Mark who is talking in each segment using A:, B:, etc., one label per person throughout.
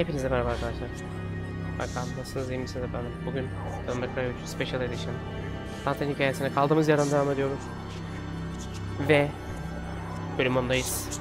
A: Hepinize merhaba arkadaşlar. Bakalım nasılsınız iyi misiniz efendim? Bugün Cry 3 Special Edition. Dante'nin hikayesine kaldığımız yerden devam ediyoruz. Ve bölüm ondayız.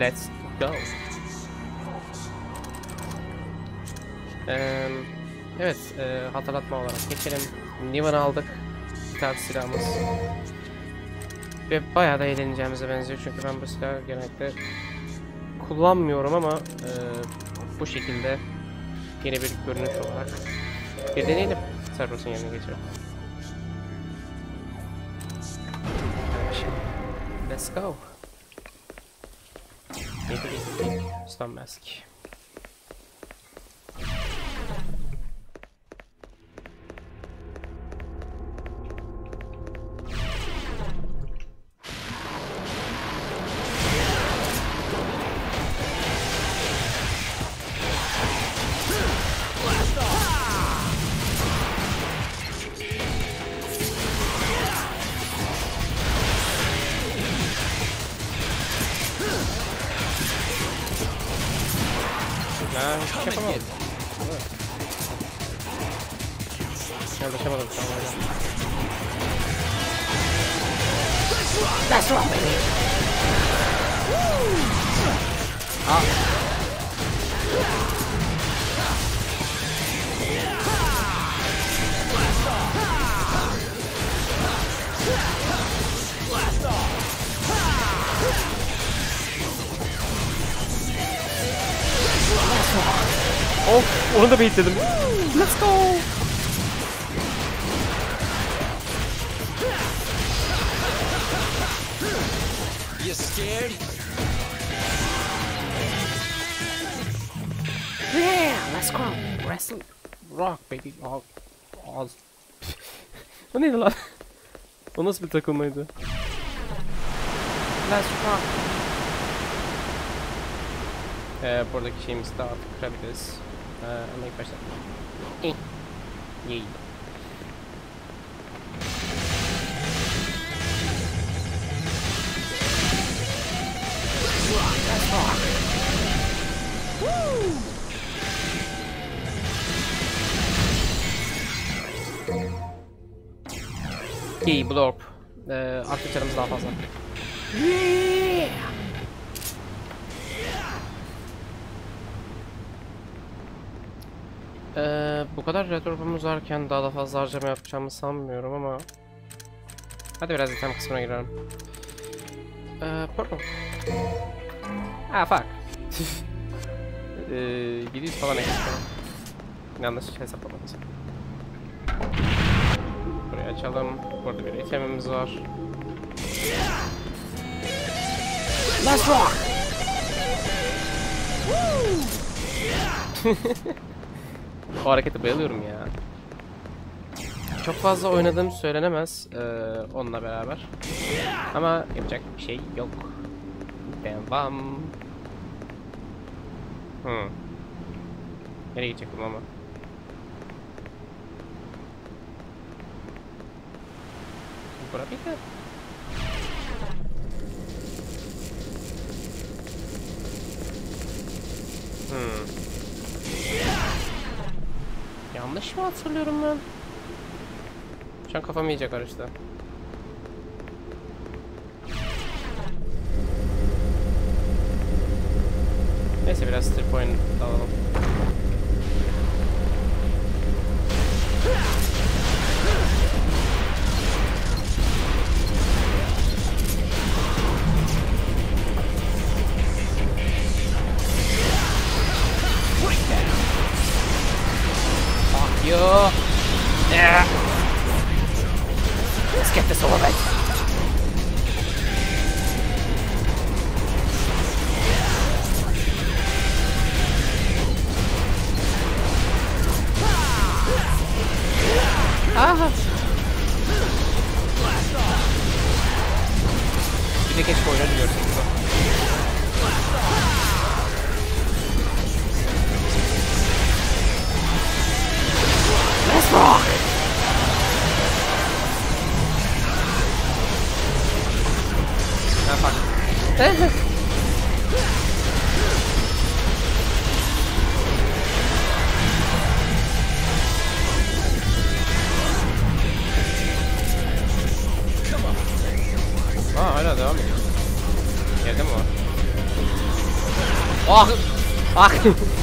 A: Let's go. Ee, evet, e, hatırlatma olarak geçelim. Nivan'ı aldık. Tane silahımız. Ve bayağı da eğleneceğimize benziyor çünkü ben bu silahı genellikle kullanmıyorum ama e, bu şekilde yeni bir görünüş olarak bir deneyelim. Cerberus'un yerine geçelim. Let's go. Stun Mask. Ben hiç şey yapamadım. Evet. Yaklaşamadım şu an öyle.
B: That's right, baby.
A: Of onu da baitledim. Let's go.
C: You scared?
B: Yeah, let's go.
A: Wrestle Rock baby. Al. Al. Bu neydi lan? o nasıl bir takılmaydı?
B: Let's rock.
A: Ee, buradaki şeyimizi de artık kırabiliriz. Ee, ama ilk başta...
B: Let's rock.
A: Yay, Blorp. Ee, artık canımız daha fazla.
B: Yeah.
A: Ee, bu kadar retropumuz varken daha da fazla harcama yapacağımı sanmıyorum ama Hadi biraz item kısmına girelim. Ee, purple. Ah fuck. ee, 700 falan ekstra. Yanlış hesaplamadım. Burayı açalım. Burada bir itemimiz var.
B: Let's rock.
A: O harekete bayılıyorum ya. Çok fazla oynadığım söylenemez eee, onunla beraber. Ama yapacak bir şey yok. Devam. Hmm. Nereye gidecektim ama? Bura bir Hmm. Yanlış mı hatırlıyorum ben? Şu an kafam iyice karıştı. Neyse biraz strip oyun alalım. You! Yeah.
B: Let's get this over with.
A: devam ediyor. Geldi
B: mi o?
A: Ah! Ah!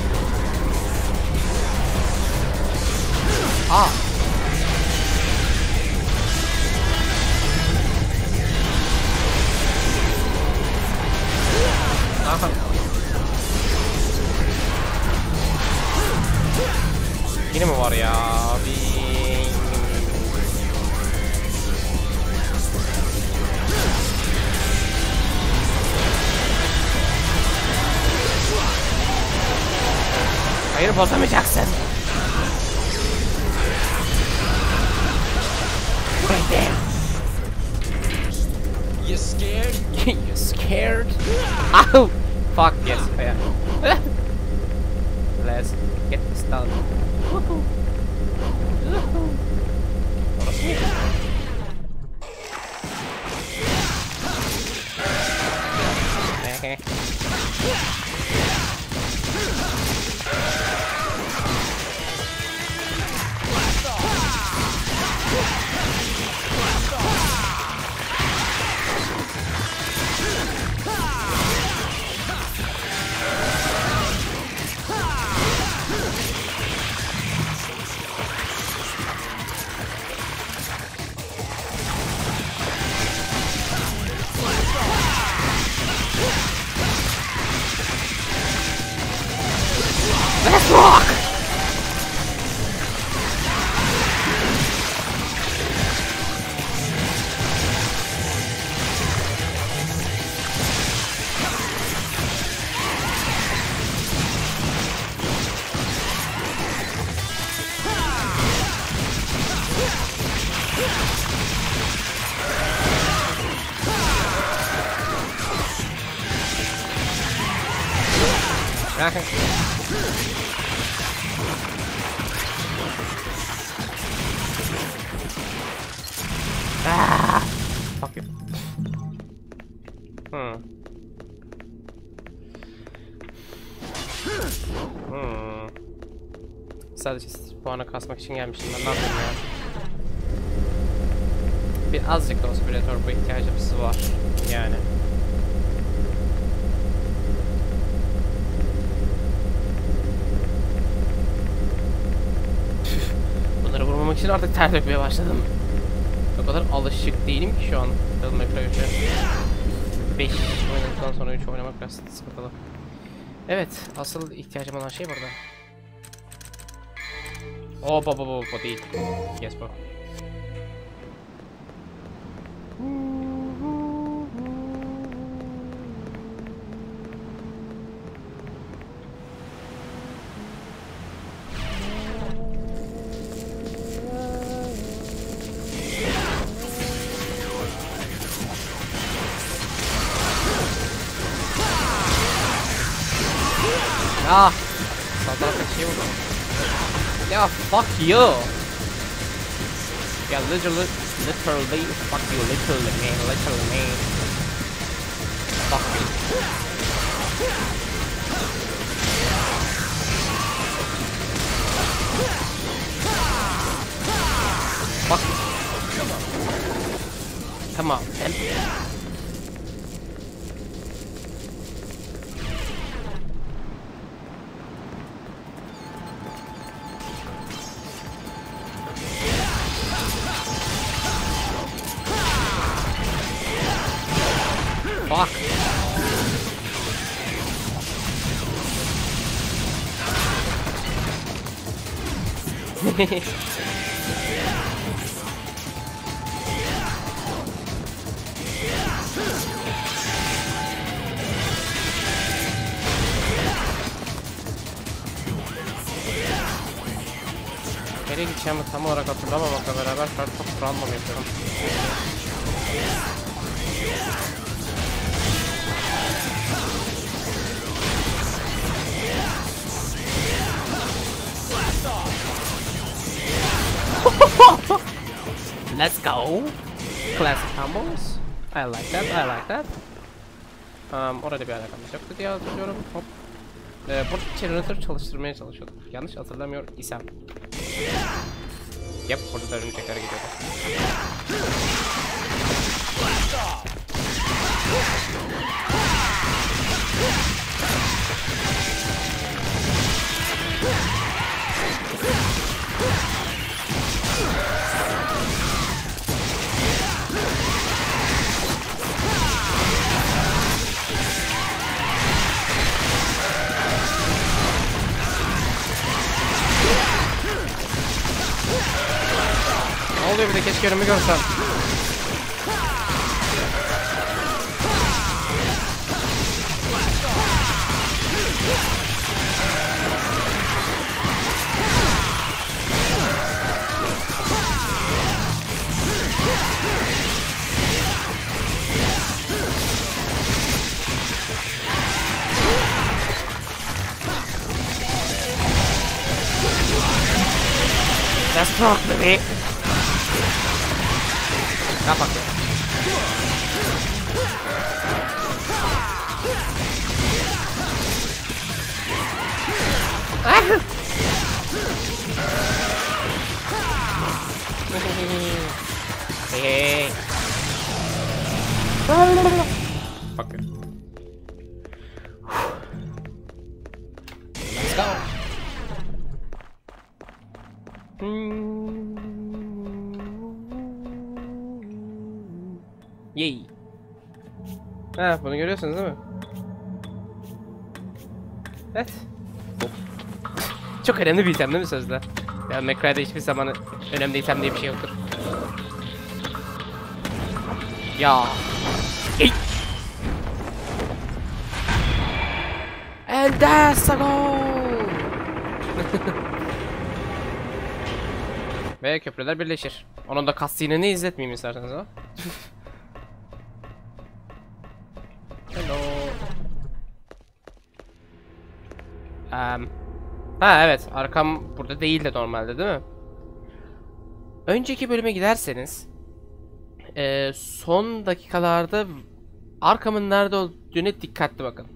A: Bozamayacaksın.
B: Right there.
C: You scared?
A: you scared? Ow! Fuck yes, am. Let's get this done. Woohoo. Ah! Fuck you. Hmm. Hmm. Sadece puanı kasmak için gelmişim ben ne yapayım ya. Bir azıcık da olsa bir retorba ihtiyacımız var yani. İçin artık ter dökmeye başladım. O kadar alışık değilim ki şu an Devil May Cry 3'e. 5 oynadıktan sonra 3 oynamak biraz sıkıntılı. Evet, asıl ihtiyacım olan şey burada. Oh, bu bu bu değil. Yes bu. Ah! Sağ tarafta şey vurdu. Ya fuck you! Ya literally, literally, fuck you, literally man, literally man. Fuck you. Fuck you. Come on, man. Nereye gideceğimi tam olarak hatırlamamakla beraber an çok random yapıyorum. Let's go. Classic combos. I like that. I like that. Um, orada bir alakamız yoktu diye hatırlıyorum. Hop. Ee, burada generator çalıştırmaya çalışıyorduk. Yanlış hatırlamıyor isem. Yep, burada da örümcekler gidiyordu. scared. Let me go inside. That's not the. Bir de keşke önümü görsem. Let's talk baby. Kapak. Hey. Fuck it. Let's go. Yay. Ha bunu görüyorsunuz değil mi? Evet. Çok önemli bir item değil mi sözde? Ya Macray'da hiçbir zaman önemli item diye bir şey yoktur. Ya. Ey. And that's a goal. Ve köprüler birleşir. Onun da cutscene'ini izletmeyeyim isterseniz ha. Um, ha evet arkam burada değil de normalde değil mi? Önceki bölüme giderseniz eee, son dakikalarda arkamın nerede olduğuna dikkatli bakın.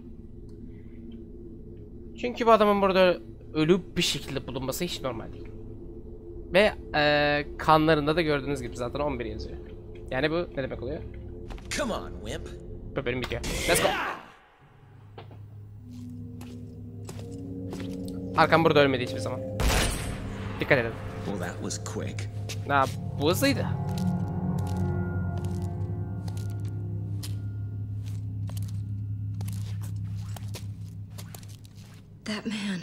A: Çünkü bu adamın burada ölü bir şekilde bulunması hiç normal değil. Ve eee, kanlarında da gördüğünüz gibi zaten 11 yazıyor. Yani bu ne demek oluyor?
C: Come on, wimp.
A: Bu bölüm bitiyor. Let's go. Arkam burada ölmedi hiçbir zaman. Dikkat edin.
C: Well, that was quick.
A: Ha, bu hızlıydı.
D: That man.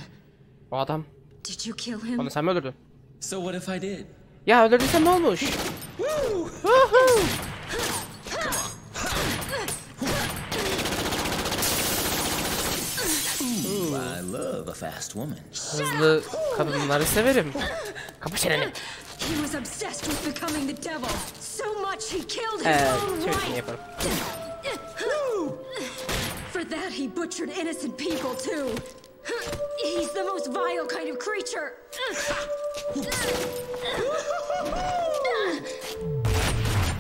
A: O adam.
D: Did you kill him?
A: Onu sen mi öldürdün?
C: So what if I did?
A: Ya öldürdüysen ne olmuş? Hızlı kadınları severim. Kapa çeneni.
D: He was obsessed with becoming the devil. So much he killed his
A: Ee,
D: own wife. For that, he butchered innocent people too. He's the most vile kind of creature.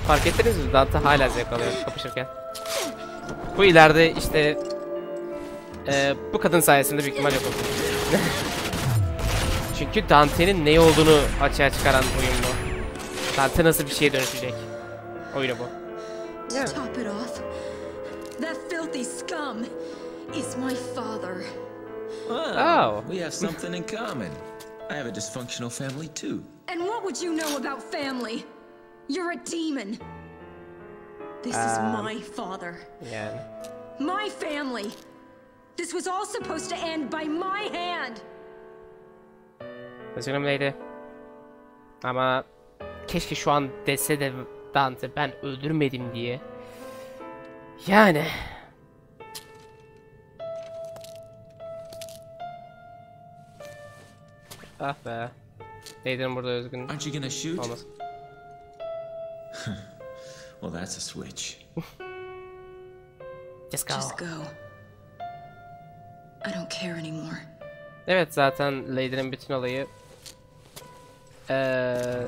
A: Fark ettiniz mi? Dante hala zevk alıyor kapışırken. Bu ileride işte eee, bu kadın sayesinde büyük ihtimal yok olur. Çünkü Dante'nin ne olduğunu açığa çıkaran oyun bu. Dante nasıl bir şeye dönüşecek? Oyunu bu.
D: To top it off, that filthy scum is my father.
A: Oh.
C: We have something in common. I have a dysfunctional family too.
D: And what would you know about family? You're a demon. This is my father.
A: Yani.
D: My family. This was all supposed to end by my hand.
A: Üzgünüm Lady. Ama keşke şu an dese de Dante ben öldürmedim diye. Yani. Ah be. Lady'nin burada üzgün
C: Aren't you gonna shoot?
A: olması.
C: Well, that's a switch.
A: Just go.
D: Just go. I don't care anymore.
A: Evet zaten Lady'nin bütün olayı eee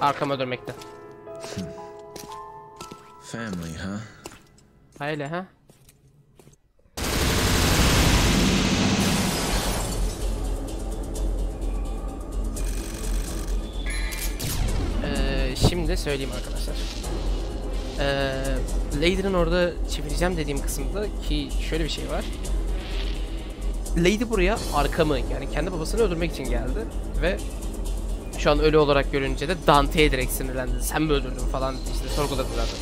A: arkama dönmekte.
C: Family, huh?
A: Öyle ha? Ee, şimdi söyleyeyim arkadaşlar. Ee, Lady'nin orada çevireceğim dediğim kısımda ki şöyle bir şey var. Lady buraya arkamı yani kendi babasını öldürmek için geldi ve şu an ölü olarak görünce de Dante'ye direkt sinirlendi. Sen mi öldürdün falan işte sorguladı zaten.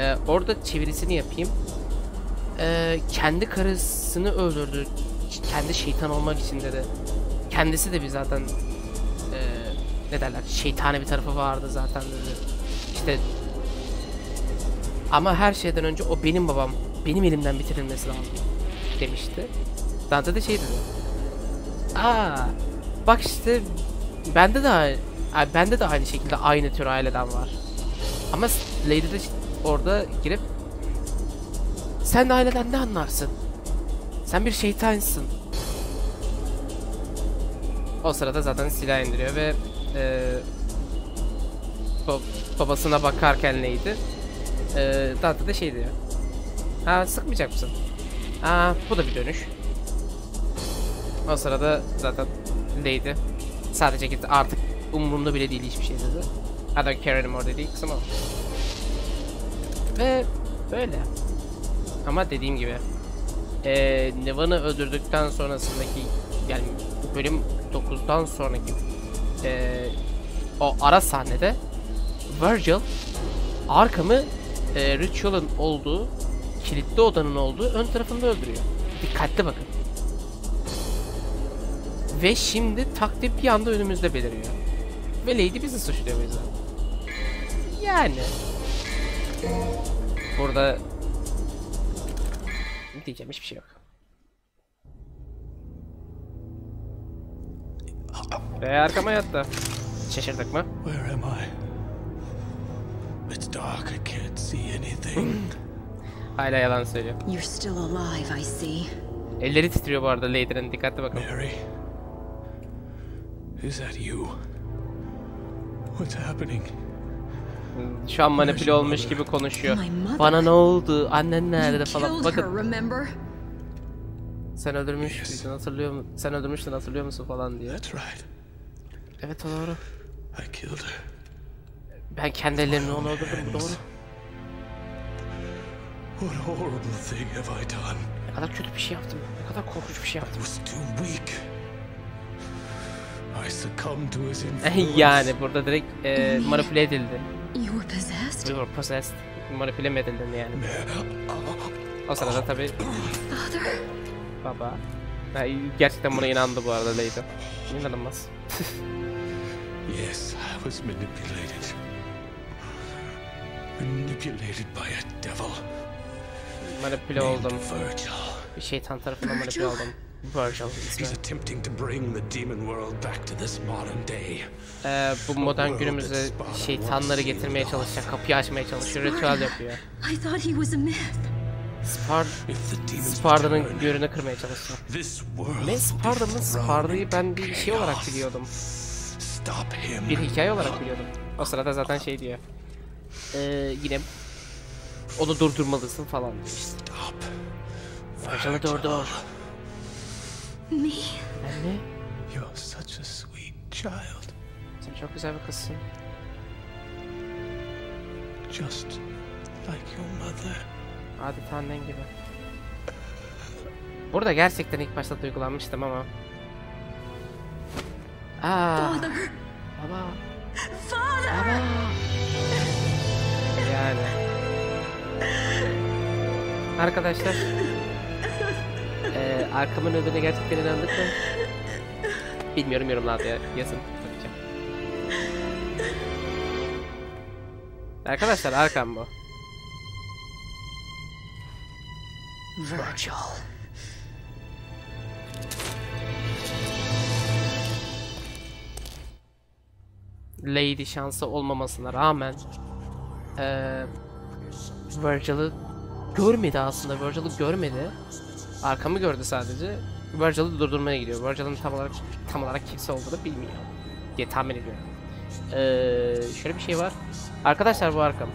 A: Ee, orada çevirisini yapayım. Ee, kendi karısını öldürdü. Kendi şeytan olmak için dedi. Kendisi de bir zaten ee, ne derler şeytani bir tarafı vardı zaten dedi. İşte ama her şeyden önce o benim babam. Benim elimden bitirilmesi lazım demişti. Dante de şey dedi. Aa, bak işte bende de ay- bende de aynı şekilde aynı tür aileden var. Ama Lady de orada girip sen de aileden ne anlarsın? Sen bir şeytansın. O sırada zaten silah indiriyor ve e, ba- babasına bakarken neydi? E, Dante de şey diyor. Ha sıkmayacak mısın? Aa bu da bir dönüş. O sırada zaten Lady sadece gitti artık umurumda bile değil hiçbir şey dedi. I don't care anymore dediği kısım o. Ve böyle. Ama dediğim gibi eee Nevan'ı öldürdükten sonrasındaki yani bölüm 9'dan sonraki eee, o ara sahnede Virgil Arkham'ı eee Ritual'ın olduğu kilitli odanın olduğu ön tarafında öldürüyor. Dikkatli bakın. Ve şimdi takdir bir anda önümüzde beliriyor. Ve Lady bizi suçluyor yüzden. Yani. Burada diyeceğim hiçbir şey yok. Ve arkama yattı. Şaşırdık mı?
E: Where am I? It's dark. I can't see anything.
A: Hala yalan söylüyor.
D: You're still alive, I see.
A: Elleri titriyor bu arada Lady'nin dikkatli bakın.
E: Mary? Is that you? What's happening?
A: Şu an manipüle olmuş gibi konuşuyor.
D: My mother.
A: Bana ne oldu? Annen
D: You
A: nerede falan.
D: killed
A: Bakın
D: her, remember?
A: sen öldürmüştün hatırlıyor musun? Sen öldürmüştün hatırlıyor musun falan diyor.
E: That's right.
A: Evet o doğru.
E: I killed her.
A: Ben kendi ellerimle onu öldürdüm bu doğru.
E: What horrible thing have I done?
A: Ne kadar kötü bir şey yaptım. Ne kadar korkunç bir şey
E: I
A: yaptım.
E: was too weak. I succumbed to his influence.
A: yani burada direkt e, manipüle edildi.
D: You were possessed?
A: We were possessed. Manipüle mi edildin yani? O sırada tabi
D: Father?
A: baba. Ha, gerçekten buna inandı bu arada Lady. İnanılmaz.
E: Yes, I was manipulated. Manipulated by a devil.
A: Manipüle oldum. Bir şeytan tarafından manipüle oldum. Virgil ismi.
E: He's attempting to bring the demon world back to this modern day.
A: Ee, bu modern günümüze şeytanları getirmeye çalışacak, kapıyı açmaya çalışıyor, ritüel yapıyor.
D: I thought he was a myth.
A: Spar
E: If the demons
A: Sparda'nın görünü kırmaya çalışacak. Ne Sparda mı? Sparda'yı ben bir şey olarak biliyordum. Bir hikaye olarak biliyordum. O sırada zaten şey diyor. Ee, yine onu durdurmalısın falan diyor işte.
E: Stop.
A: Virgil'ı durdur.
D: Me?
A: Ben ne?
E: You're such a sweet child.
A: Sen çok güzel bir kızsın.
E: Just like your mother.
A: Adeta annen gibi. Burada gerçekten ilk başta duygulanmıştım ama. Aa,
D: Father?
A: baba,
D: Father!
A: baba. Yani. Arkadaşlar. Eee arkamın öldüğüne gerçekten inandık mı? Bilmiyorum yorumlarda ya- yazın. Arkadaşlar arkam bu.
D: Virgil.
A: Lady şansı olmamasına rağmen eee Virgil'ı görmedi aslında. Virgil'ı görmedi. Arkamı gördü sadece. Virgil'ı durdurmaya gidiyor. Virgil'ın tam olarak tam olarak kimse olduğunu bilmiyor diye tahmin ediyorum. Eee şöyle bir şey var. Arkadaşlar bu arkam.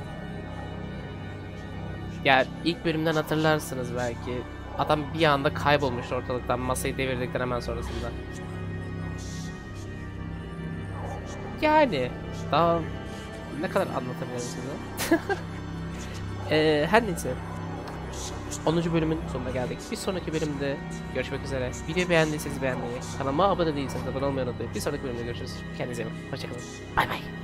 A: Ya ilk bölümden hatırlarsınız belki. Adam bir anda kaybolmuş ortalıktan masayı devirdikten hemen sonrasında. Yani daha ne kadar anlatabilirim size? Eee her neyse. 10. bölümün sonuna geldik. Bir sonraki bölümde görüşmek üzere. Videoyu beğendiyseniz beğenmeyi, kanalıma abone değilseniz abone olmayı unutmayın. Bir sonraki bölümde görüşürüz. Kendinize iyi bakın. Hoşçakalın. Bay bay.